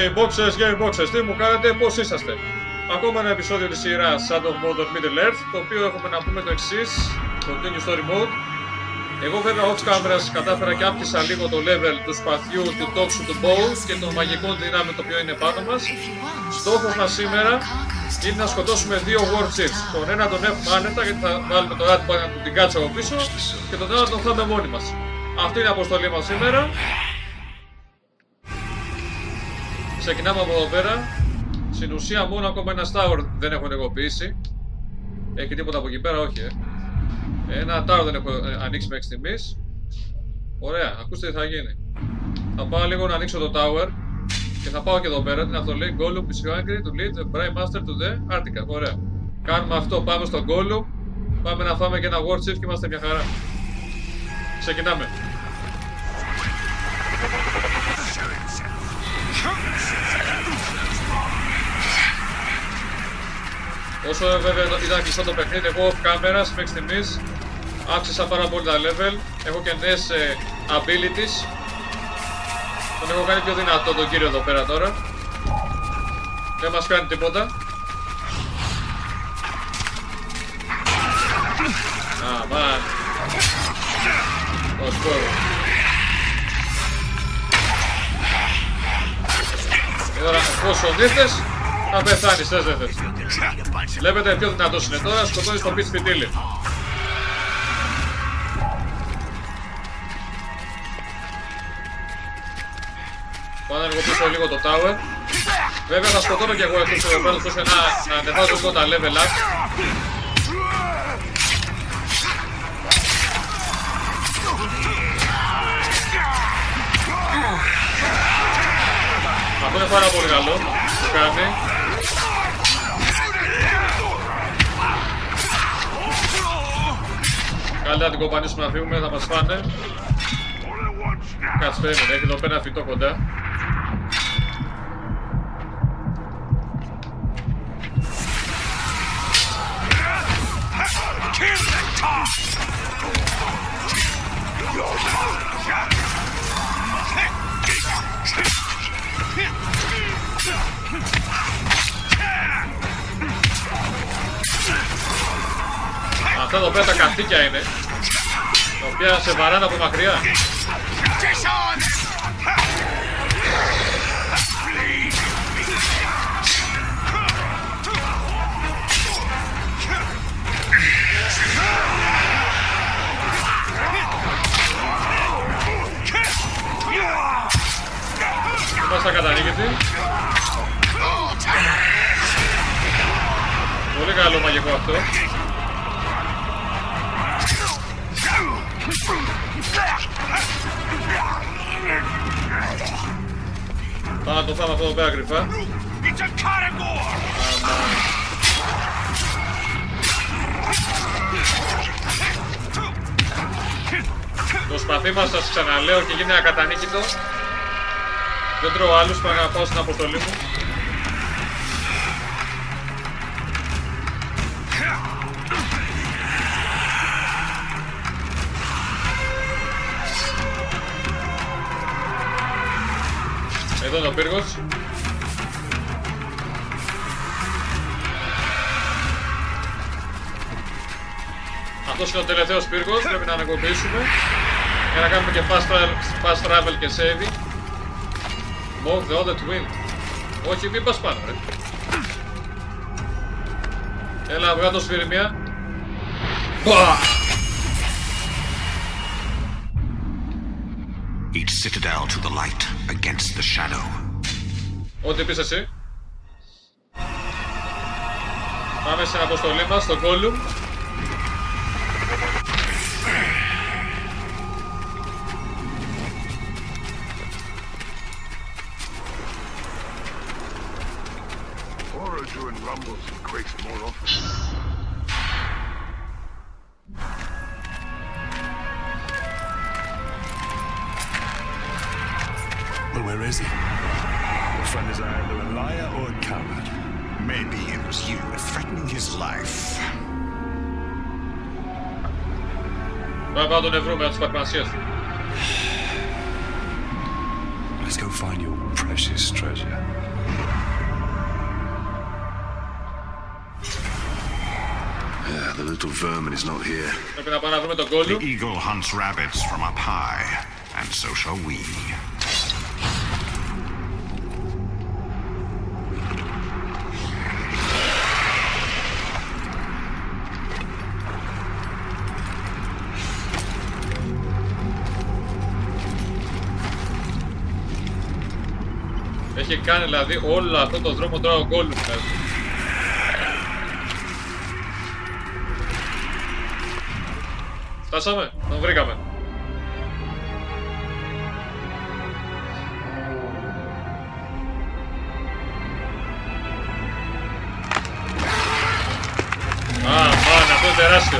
Gameboxers, Gameboxers, τι μου κάνετε, πώς είσαστε; Ακόμα ένα επεισόδιο της σειράς Shadow of Mordor Middle Earth, το οποίο έχουμε να πούμε το εξής, το Continue Story Mode. Εγώ βέβαια off cameras κατάφερα και άπτυσα λίγο το level του σπαθιού, του τόξου, του bow και των μαγικών δυνάμεων το οποίο είναι πάνω μας. Στόχος μας σήμερα είναι να σκοτώσουμε δύο War Chiefs. Τον ένα τον έχουμε άνετα γιατί θα βάλουμε το Rat να του την κάτσε από πίσω και τον άλλο τον φάμε μόνοι μας. Αυτή είναι η αποστολή μας σήμερα. Ξεκινάμε από εδώ πέρα. Στην ουσία μόνο ακόμα ένα tower δεν έχω ενεργοποιήσει. Έχει τίποτα από εκεί πέρα, όχι. Ε. Ένα tower δεν έχω ε, ανοίξει μέχρι στιγμής. Ωραία, ακούστε τι θα γίνει. Θα πάω λίγο να ανοίξω το tower και θα πάω και εδώ πέρα. Τι αυτό λέει: Gollum is you angry to lead the Prime Master to the Arctica. Ωραία. Κάνουμε αυτό, πάμε στον Gollum. Πάμε να φάμε και ένα War Chief και είμαστε μια χαρά. Ξεκινάμε. Όσο βέβαια ήταν κλειστό το παιχνίδι, εγώ off camera μέχρι στιγμής αύξησα πάρα πολύ τα level. Έχω και νέες abilities. Τον έχω κάνει πιο δυνατό τον κύριο εδώ πέρα τώρα. Δεν μας κάνει τίποτα. Αμάν. Ως κόρο. Τώρα εφόσον ήρθες, θα πεθάνεις, θες δεν θες. Βλέπετε πιο δυνατός είναι τώρα, σκοτώνεις στο πίτσι φιτίλι. Πάω να ενεργοποιήσω λίγο το tower. Βέβαια θα σκοτώνω και εγώ εκτός εδώ πέρα, ώστε να, να ανεβάζω λίγο τα level up. Αυτό είναι πάρα πολύ καλό. Το κάνει. Καλύτερα την κοπανίσουμε να φύγουμε, θα μας φάνε. Κάτσε περίμενε, έχει εδώ πέρα φυτό κοντά. Αυτά εδώ πέρα τα καθήκια είναι Τα οποία σε βαράνε από μακριά Πώς θα κατανοίγεται Πολύ καλό μαγικό αυτό. Πάμε να το φάμε αυτό εδώ πέρα κρυφά. Το σπαθί μας σας ξαναλέω και γίνει ακατανίκητο Δεν τρώω άλλους, πάμε να πάω στην αποστολή μου Εδώ είναι ο πύργος. Αυτός είναι ο τελευταίος πύργος, πρέπει να ανακοπήσουμε για να κάνουμε και fast, fast travel και saving. Move the other wind. Όχι, μην πας πάνω, ρε. Έλα, βγάλω το σφύρι μία. Each citadel to the light against the shadow. Ό,τι πεις εσύ. Πάμε στην αποστολή μας, στο Gollum. hunts rabbits from up high, and so shall we. Έχει κάνει δηλαδή όλο αυτό το δρόμο τώρα ο Gollum δηλαδή. Φτάσαμε, τον βρήκαμε. Α, μάνα, αυτό είναι τεράστιο.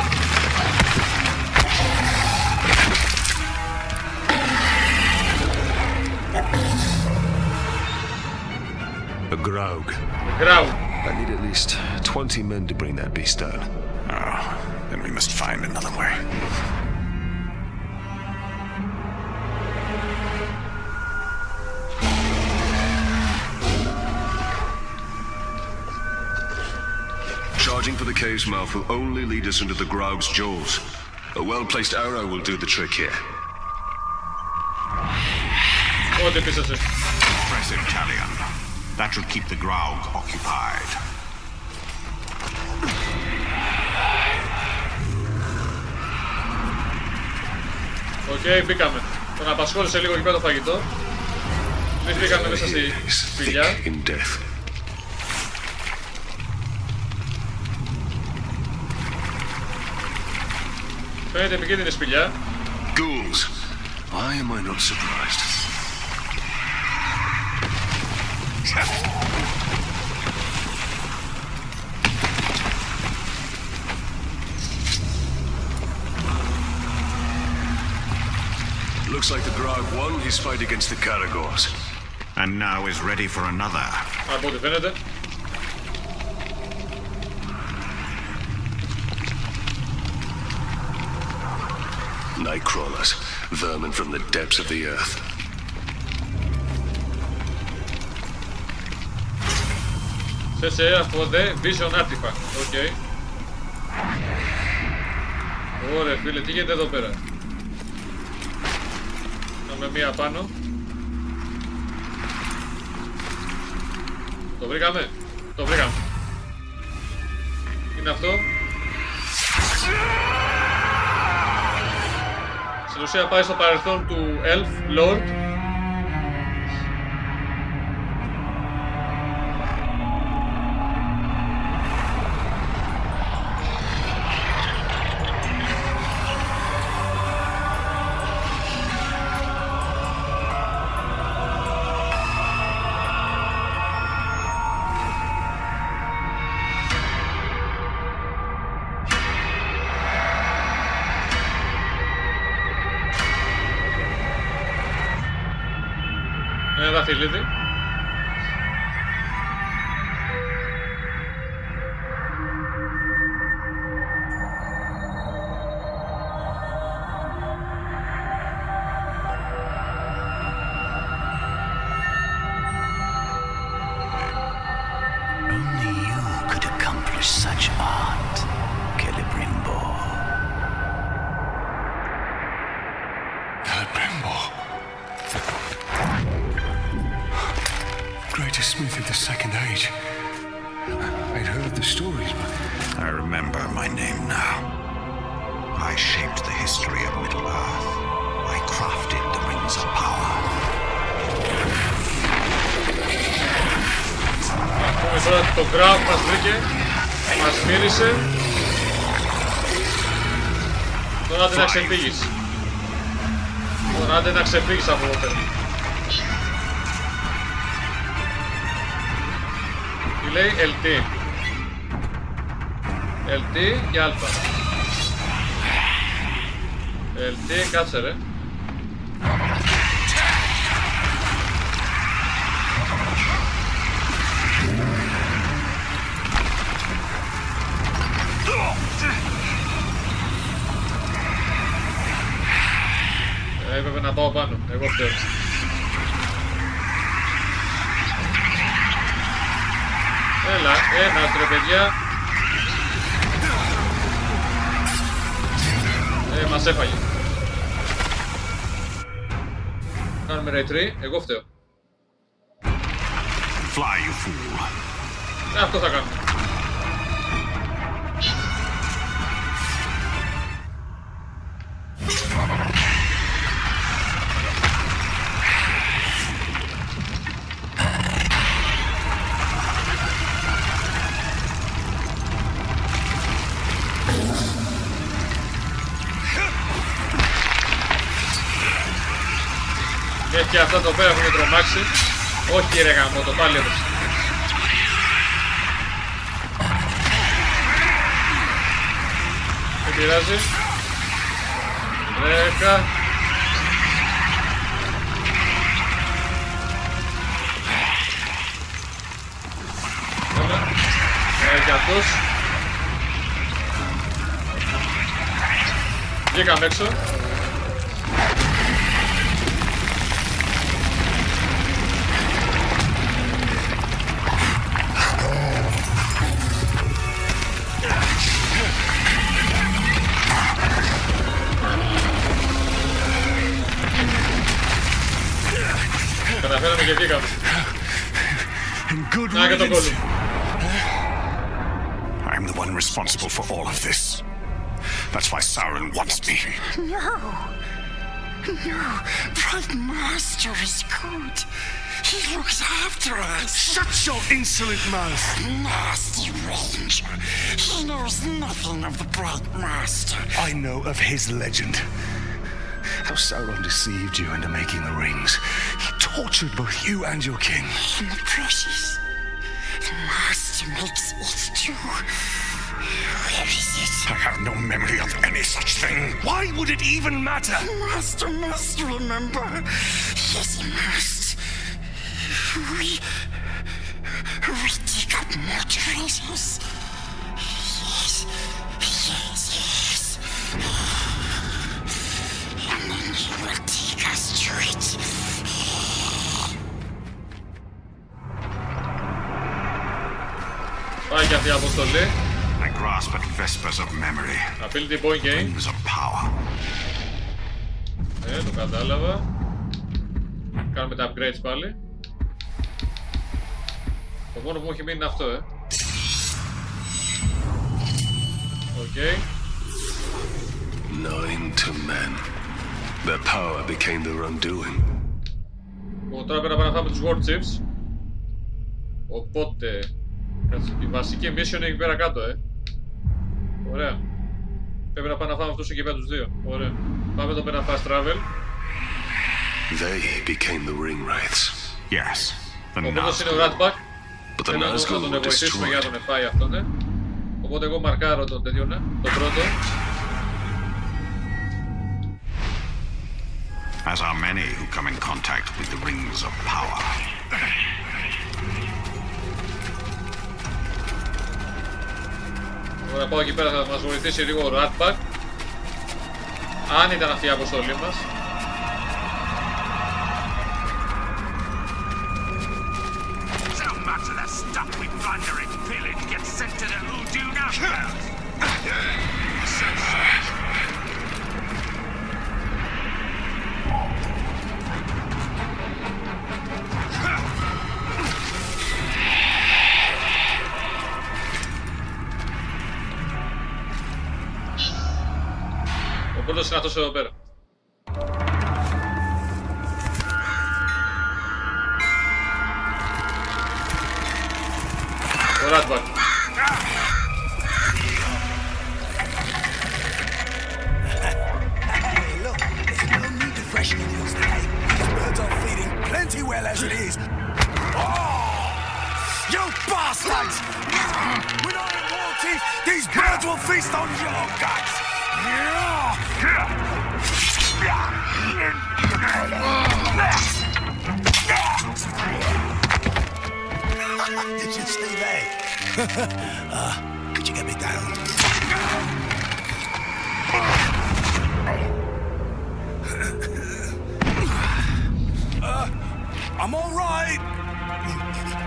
A grog. Γκράου. I need at least 20 men to bring that beast down. Oh, then we must find another way. Charging for the cave's mouth will only lead us into the Graug's jaws. A well-placed arrow will do the trick here. Ό,τι πεις εσύ. Impressive, Talion. That should keep the Graug occupied. Οκ, μπήκαμε. Τον απασχόλησε λίγο εκεί πέρα το φαγητό. Εμείς μπήκαμε μέσα στη He is σπηλιά. Φαίνεται επικίνδυνη σπηλιά. Ghouls. Why am I not surprised? Looks like the Graug won his fight against the Karagors. And now is ready for another. Από ό,τι φαίνεται. Nightcrawlers, vermin from the depths of the earth. Σε σε for the Vision Artifact. OK. Ωραία φίλε, τι γίνεται εδώ πέρα; Πάμε μία πάνω. Το βρήκαμε. Το βρήκαμε. Τι είναι αυτό; Στην ουσία πάει στο παρελθόν του Elf Lord; No me facilite. Έλα, ένα ρε παιδιά. Ε, μας έφαγε. Κάνουμε retreat, εγώ φταίω. Fly, you fool. Ε, αυτό θα κάνω. Αυτά το πέρα έχουν τρομάξει. Όχι ρε γάμο, το πάλι έδωσε. Δεν πειράζει. Δέκα. Έλα. Ε, και αυτός. Βγήκαμε έξω. I'm the one responsible for all of this. That's why Sauron wants me. No. No. Bright Master is good. He looks after us. Shut your insolent mouth. Nasty Ranger. He knows nothing of the Bright Master. I know of his legend. How Sauron deceived you into making the rings. He tortured both you and your king. And the precious the Master makes it too. Where is it? I have no memory of any such thing. Why would it even matter? The master must remember. Yes, he must. We. We dig up more treasures. Yes. Yes, yes. And then he will take us to it. Πάει και αυτή η αποστολή. I grasp at whispers of memory. Ability point gain. Rings of power. Ε, το κατάλαβα. Κάνουμε τα upgrades πάλι. Το μόνο που μου έχει μείνει είναι αυτό, ε. OK. Nine to men. Their power became their undoing. Εγώ τώρα πρέπει να πάμε να φάμε τους World Chiefs. Οπότε... κάτσε, Η βασική mission είναι εκεί πέρα κάτω, ε. Ωραία. Πρέπει να πάμε να φάμε αυτούς εκεί πέρα τους δύο. Ωραία. Πάμε εδώ πέρα να fast travel. They became the ring wraiths. Yes. The Ο πρώτος είναι ο Nazgûl. Ratback. But the Θέλω να τον- να Nazgûl τον were βοηθήσουμε για να destroyed. τον εφάει αυτόν, ναι. Οπότε εγώ μαρκάρω τον τέτοιο, ναι. Τον πρώτο. As are many who come in contact with the rings of power. Ωραία, πάω εκεί πέρα, θα μας βοηθήσει λίγο ο Ratback. Αν ήταν αυτή η αποστολή μας. Ο πρώτος uh, could you get me down? I'm all right.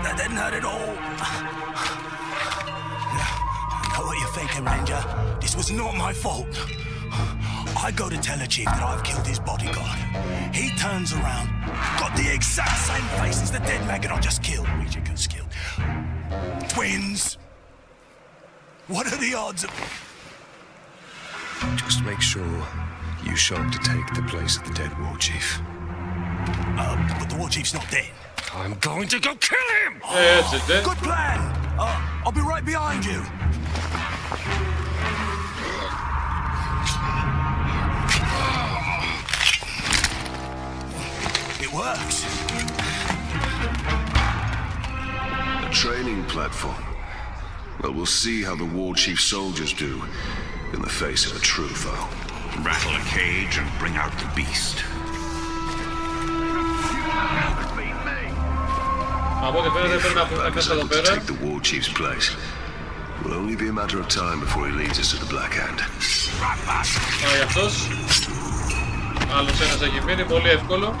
That didn't hurt at all. I know what you're thinking, Ranger. This was not my fault. I go to tell the chief that I've killed his bodyguard. He turns around, got the exact same face as the dead maggot I just twins. What are the odds of... Just make sure you show up to take the place of the dead war chief. Um, but the war chief's not dead. I'm going to go kill him! Yes, it is. Good plan! Uh, I'll be right behind you. It works. training platform. Well, we'll see how the war chief soldiers do in the face of a true foe. Rattle a cage and bring out the beast. Από ό,τι φαίνεται πρέπει να πούμε Back μέσα εδώ to πέρα. take the war chief's place. Will only be a matter of time before he leads us to the Black Hand. Πάει αυτός. Άλλος ένας έχει μείνει, πολύ εύκολο.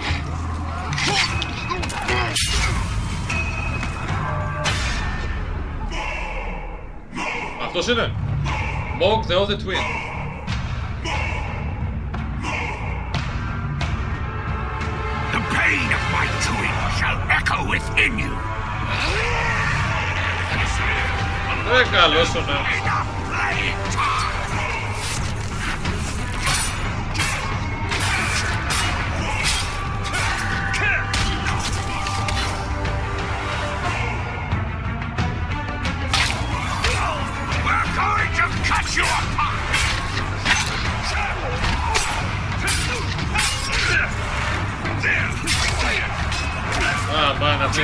Doşunun. Monk the other twin. The pain of my twin shall echo within you. Regaloso, no. Α, πάνε, αυτή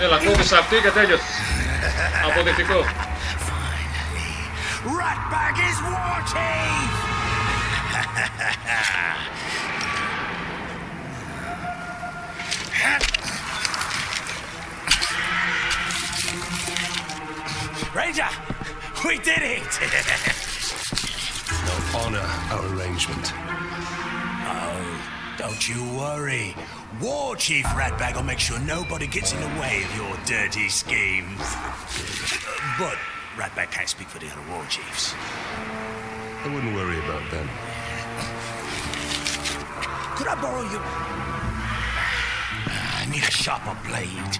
Έλα, κόβεις αυτή και τέλειωσες. Αποδεικτικό. Ratbag is war chief! Ranger, we did it! They'll honor our arrangement. Don't you worry. War Chief Ratbag will make sure nobody gets in the way of your dirty schemes. But Ratbag can't speak for the other war chiefs. I wouldn't worry about them. Could I borrow you? I need a sharper blade.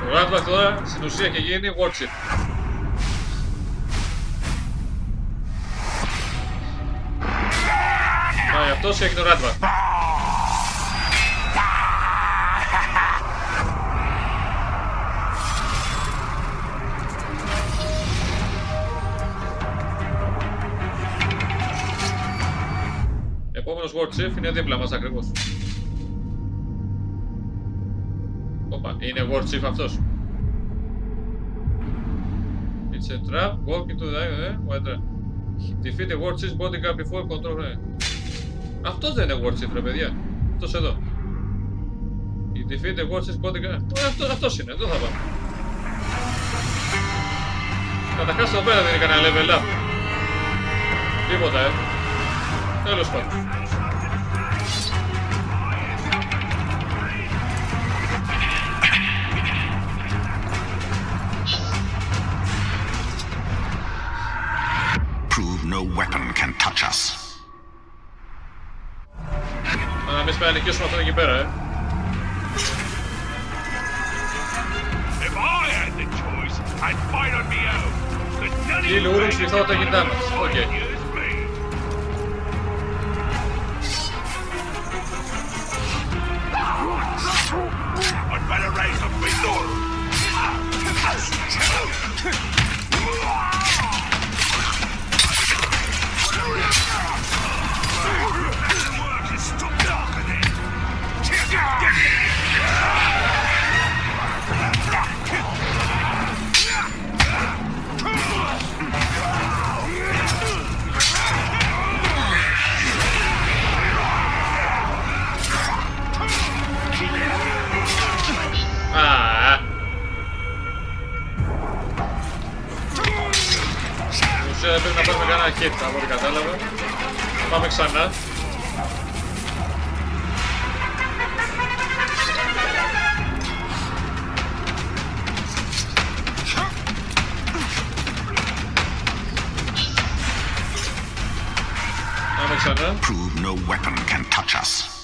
Το Radbach τώρα στην ουσία έχει γίνει Warchip. Πάει Αυτός και έχει το Radbach. Επόμενος War Chief είναι δίπλα μας ακριβώς. Όπα, είναι War Chief αυτός. It's a trap, walk into the... Ε, what a... Defeat the War Chief's bodyguard before control... Ε. Αυτός δεν είναι War Chief ρε παιδιά. Αυτός εδώ. You defeat the War Chief's bodyguard... Ε, αυτό, αυτός είναι, εδώ θα πάμε. Καταρχάς εδώ πέρα δεν είναι κανένα level up. Τίποτα, ε. Τέλος πάντων. Prove no weapon can touch us. On me own. But none of Κύριε you Ούρεξ, λυθώ τα κινητά μας. Οκ. each other. Prove no weapon can touch us.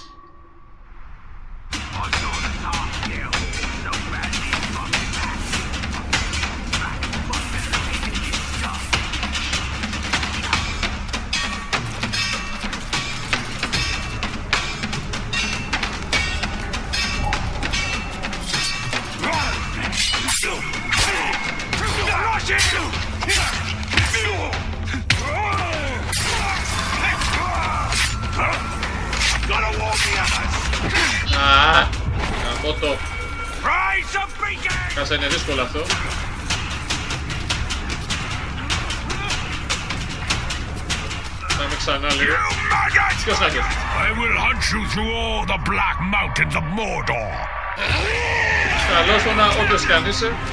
Όποιος κι αν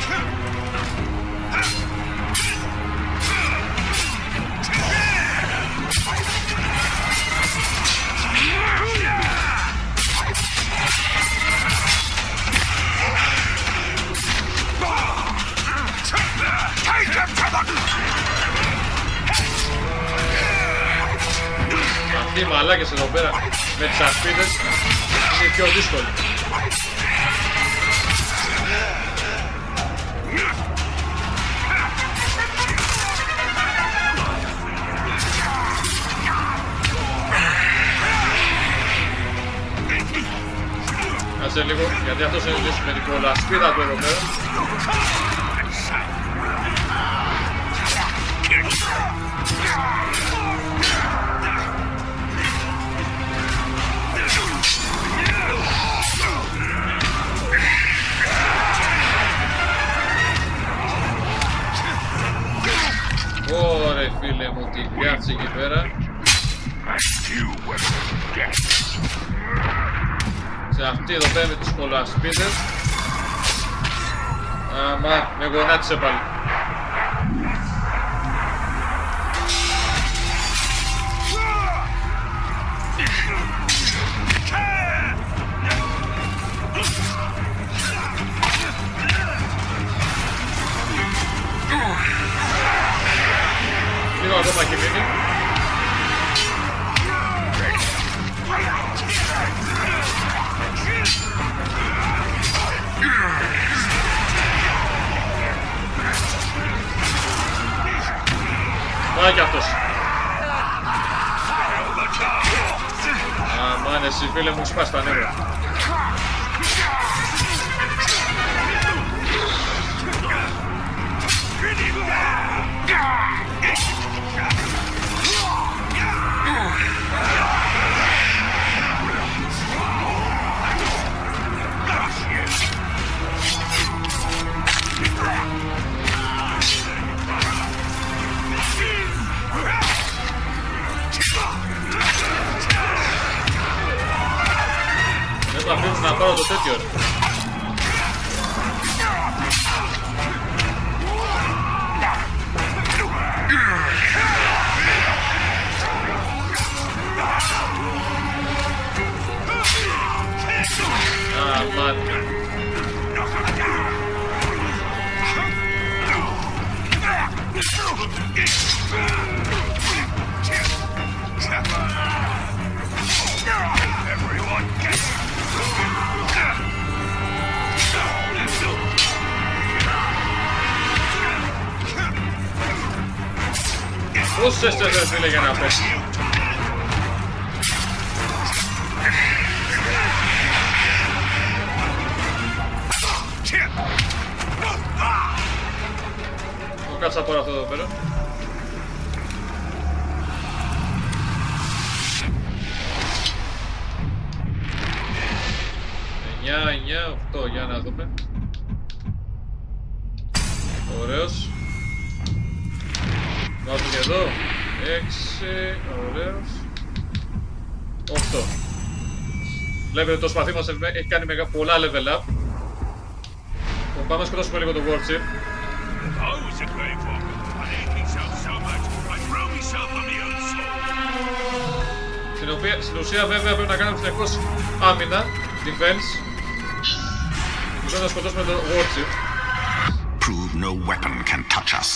Κάτσε λίγο, γιατί αυτός είναι λίγο με την κολασπίδα του εδώ πέρα. Ωρε φίλε μου, τι κάτσε εκεί πέρα. Σε αυτή εδώ πέρα με τις κολασπίδες. Άμα, με γονάτισε πάλι. Λίγο ακόμα έχει μείνει. Να και αυτός. Αμάν εσύ φίλε μου σπάς τα νεύρα. Έχει κάνει μεγα, πολλά level up. Λοιπόν, πάμε να σκοτώσουμε λίγο το Warchip. I was a great one. I hate myself so much, I throw myself on my own soul. Στην, οποία, στην ουσία βέβαια πρέπει να κάνουμε συνεχώς άμυνα, defense. Πρέπει να σκοτώσουμε το Warchip. Prove no weapon can touch us.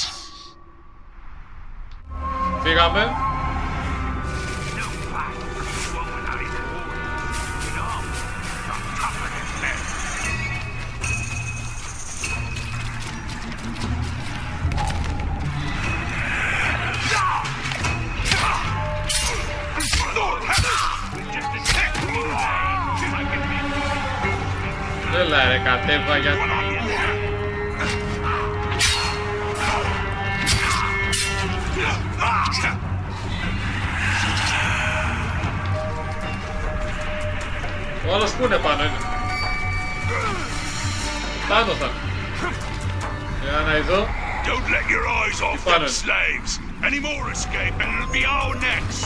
Φύγαμε. Έλα ρε κατέβα για... Ο άλλος που είναι πάνω είναι. Πάνω θα είναι. Για να ειδώ. Don't let your eyes off them Fun. slaves. Any more escape and it'll be our necks.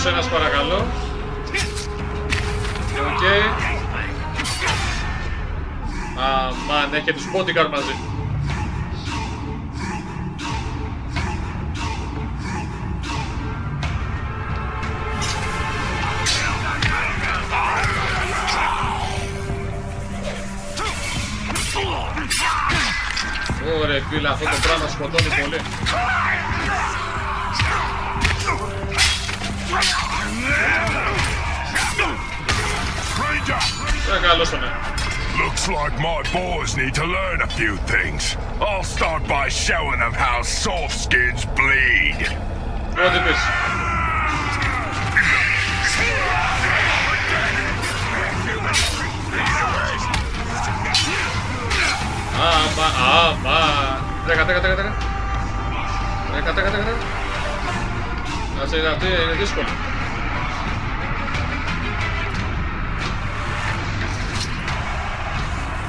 Άλλος ένας παρακαλώ. Οκ. Αμάν, έχει και τους bodyguard μαζί. Ωρε φίλε, αυτό το πράγμα σκοτώνει πολύ. Looks like my boys need to learn a few things. I'll start by showing them how soft skins bleed. What the bitch? Ah, apa, apa? Ah, teka, teka, teka, teka. Teka, teka, teka, teka. That's it, that's it, eh, this one.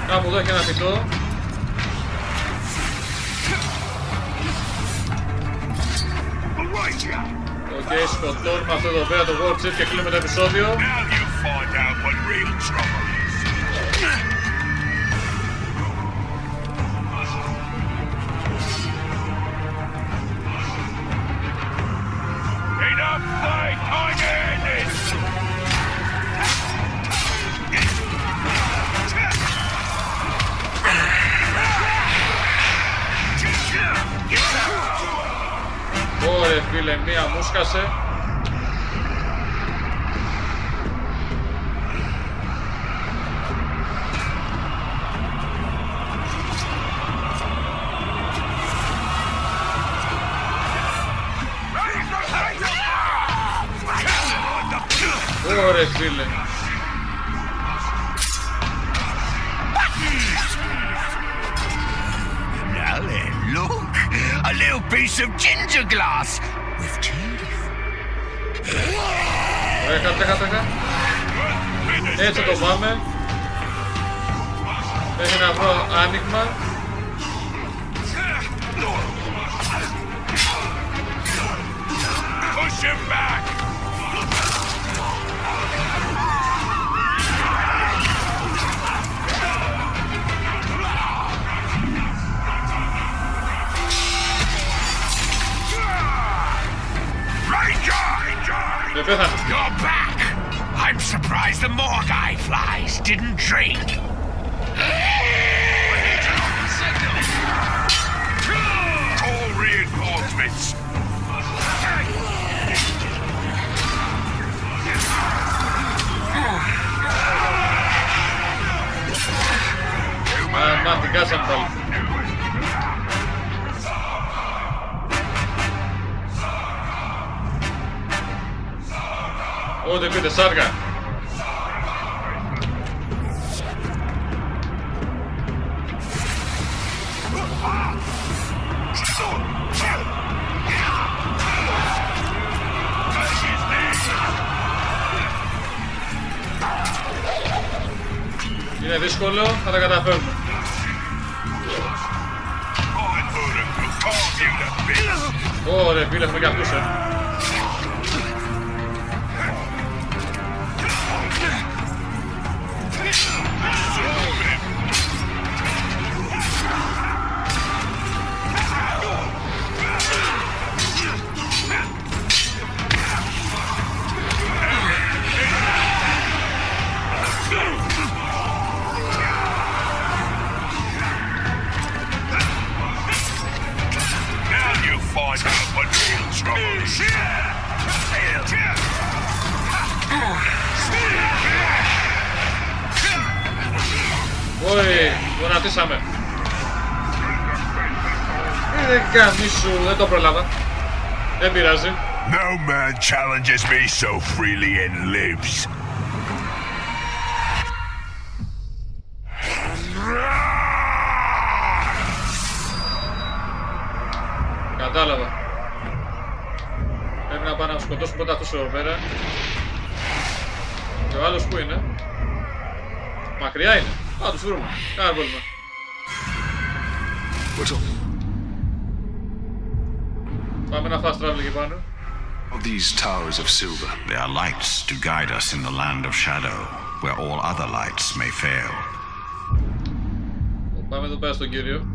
Κάπου εδώ έχει ένα φυτό. Οκ, σκοτώνουμε αυτό εδώ πέρα το Warchief και κλείνουμε το επεισόδιο. Μία kažem da... Ovdje sarga. Challenges me so freely and lives. Κατάλαβα. Πρέπει να πάμε να σκοτώσουμε πρώτα αυτούς εδώ πέρα. Και ο άλλος που είναι. Μακριά είναι. Α, τους βρούμε. Κάνα πρόβλημα. What's up? Πάμε ένα fast travel εκεί πάνω. Of these towers of silver. They are lights to guide us in the land of shadow, where all other lights may fail. Πάμε εδώ πέρα στον κύριο.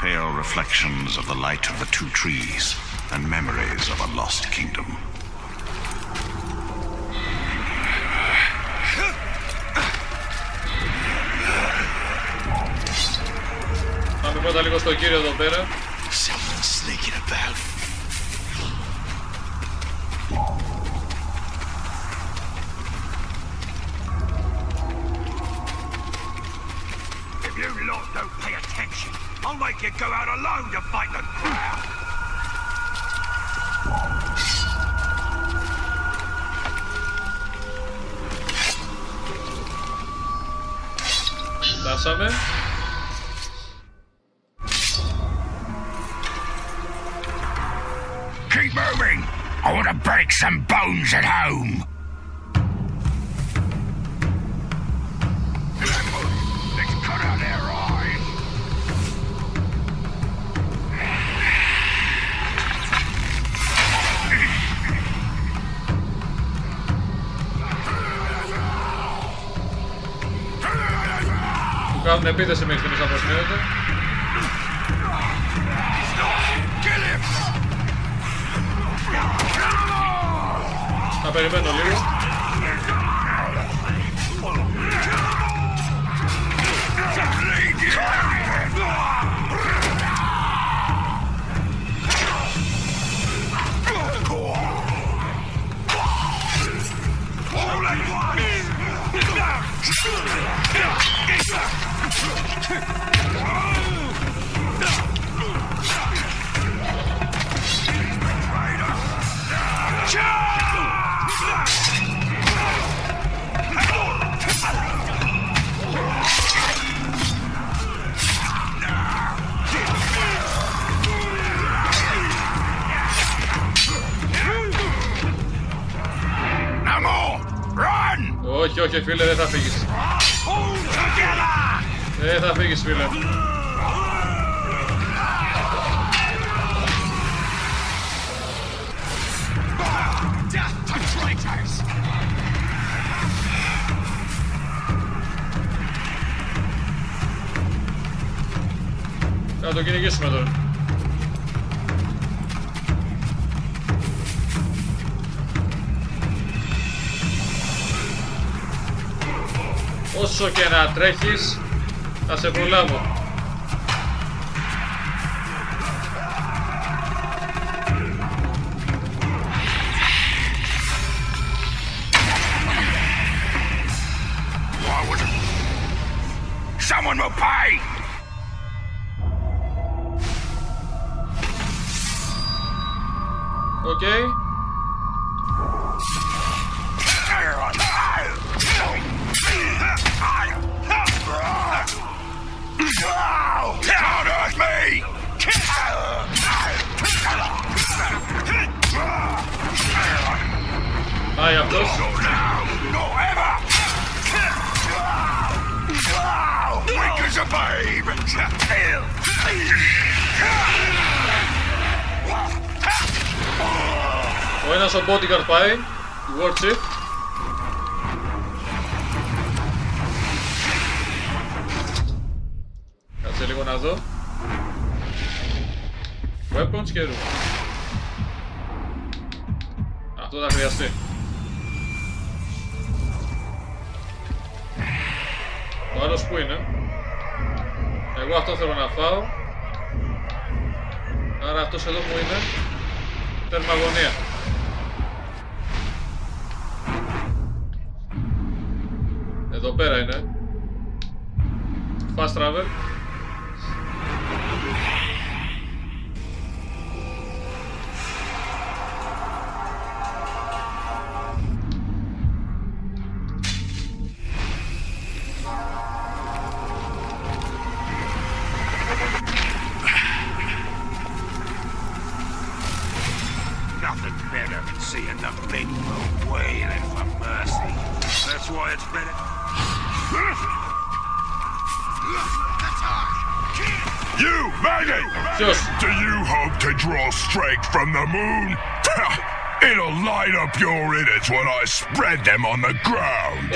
Pale reflections of the light of the two trees and memories of a lost kingdom. Πάμε πρώτα λίγο στον κύριο εδώ πέρα. Someone's sneaking about. Του κάνουν επίθεση μέχρι στιγμής από σημειώνεται. Θα περιμένω λίγο. Όχι, όχι φίλε, δεν θα φύγεις. All together. Δεν θα φύγεις φίλε. Death to traitors! Θα το κυνηγήσουμε τώρα. Όσο και να τρέχεις, θα σε προλάβω. Why Τερμαγωνία. Εδώ πέρα είναι. Fast travel. Light up your innards when I spread them on the ground.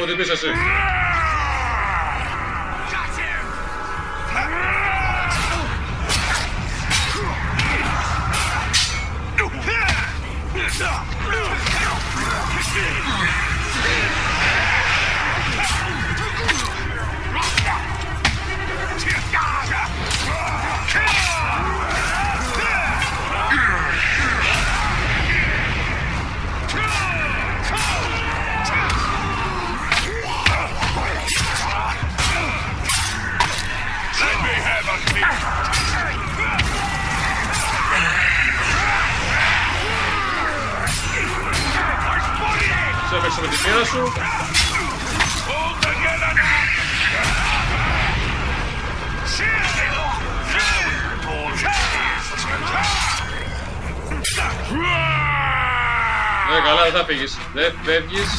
Μοίρα σου. All together now. Ναι, καλά, δεν θα φύγεις. Δεν φεύγεις.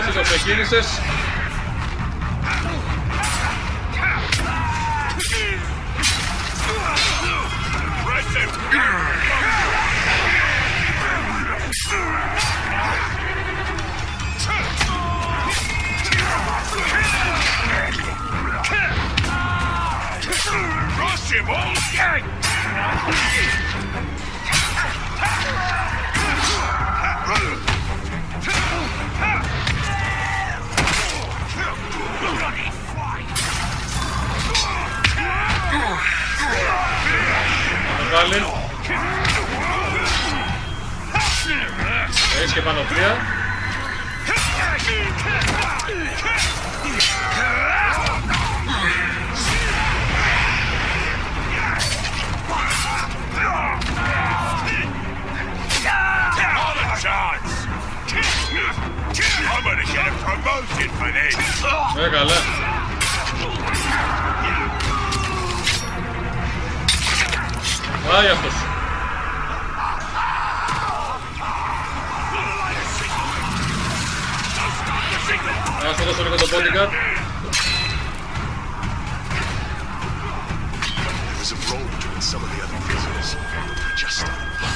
Εσύ το ξεκίνησες. Rush him all! Μεγάλη. Έχεις και πάνω τρία. Promotion for this! Ναι, καλά. Πάει αυτός. Να σου δώσω λίγο το bodyguard. There's a role between some of the other prisoners. Just Αυτός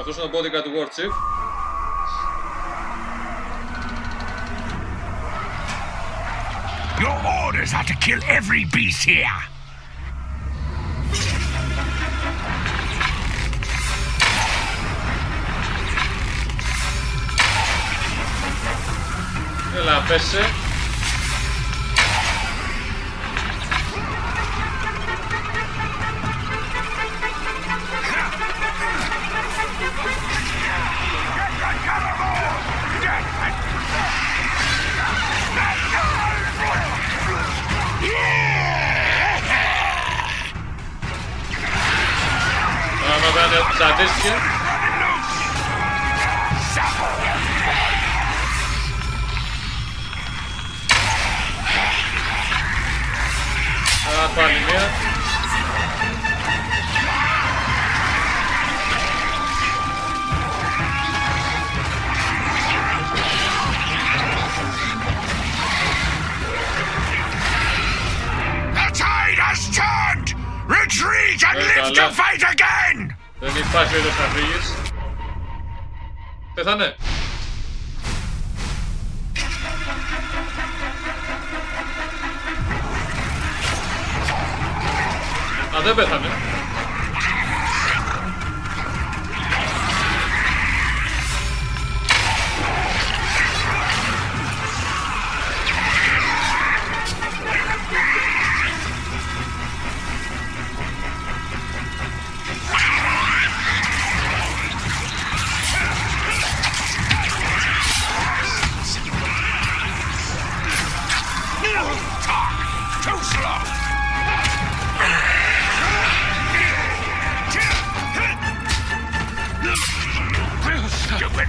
είναι ο bodyguard του War Chief. Your orders are to kill every beast here. Έλα, πέσε. Υπάρχει περίπτωση να φύγεις. Πέθανε. Α, δεν πέθανε.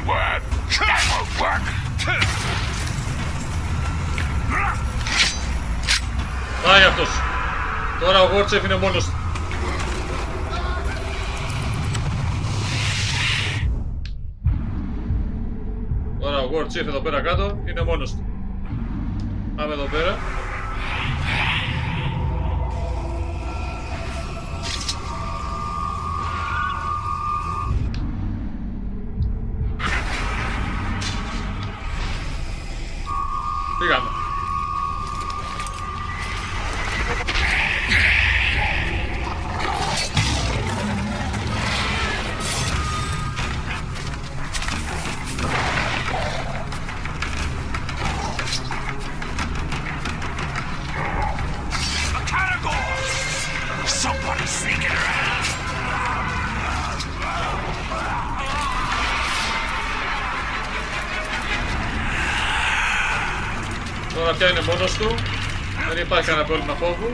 word. That won't work. Πάει αυτός. Τώρα ο Γόρτσεφ είναι μόνος του. Τώρα ο Γόρτσεφ εδώ πέρα κάτω είναι μόνος του. Πάμε εδώ πέρα. Μόνος του. Δεν υπάρχει κανένα πρόβλημα φόβου.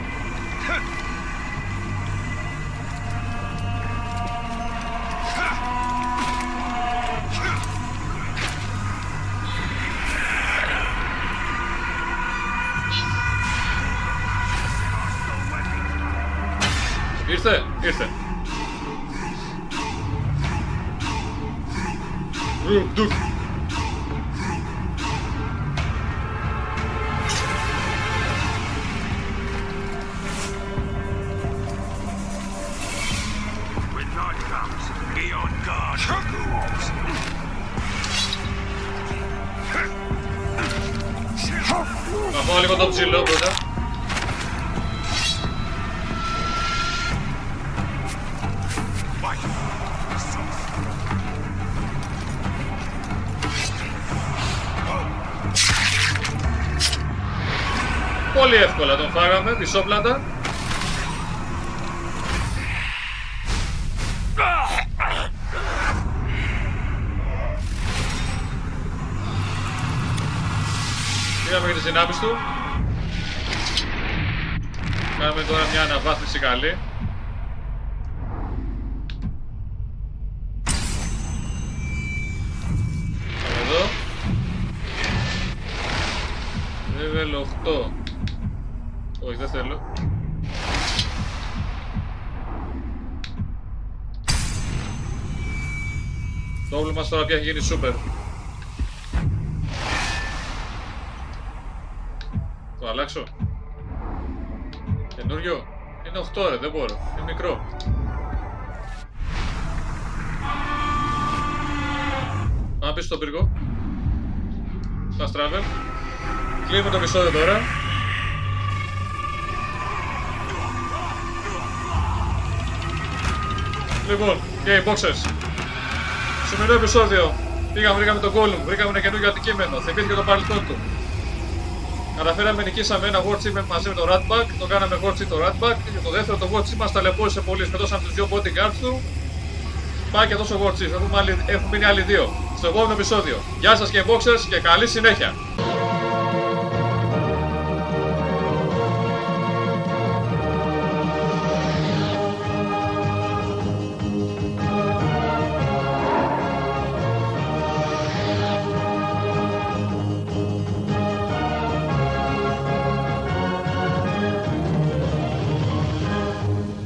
Κάνουμε τώρα μια αναβάθμιση καλή. Πάμε εδώ. Level 8. Όχι, δεν θέλω. Το όπλο μας τώρα πια έχει γίνει super. Το αλλάξω. Καινούριο. Είναι 8 ρε, δεν μπορώ. Είναι μικρό. Πάμε πίσω στον πύργο. Fast travel. Κλείνουμε το επεισόδιο τώρα. Λοιπόν, και οι boxers. Σημερινό επεισόδιο. Πήγαμε, βρήκαμε τον Gollum, βρήκαμε ένα καινούργιο αντικείμενο. Θυμήθηκε το παρελθόν του. Καταφέραμε, νικήσαμε ένα War Chief μαζί με το Ratback. Το κάναμε War Chief το Ratback. Και το δεύτερο το War Chief μας ταλαιπώρησε πολύ. Σκοτώσαμε τους δύο bodyguards του. Πάει και τόσο War Chief. Έχουμε, άλλοι- έχουμε μείνει άλλοι δύο. Στο επόμενο επεισόδιο. Γεια σας και boxers και καλή συνέχεια.